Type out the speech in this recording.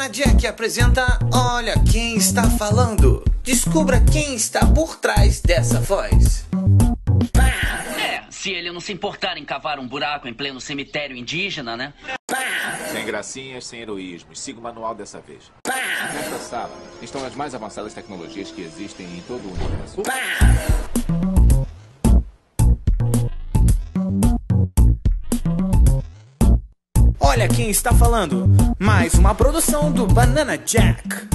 Banana Jack apresenta Olha Quem Está Falando. Descubra quem está por trás dessa voz. É, se ele não se importar em cavar um buraco em pleno cemitério indígena, né? Sem gracinhas, sem heroísmos. Siga o manual dessa vez. Nesta sala estão as mais avançadas tecnologias que existem em todo o universo. Olha quem está falando. Mais uma produção do Banana Jack.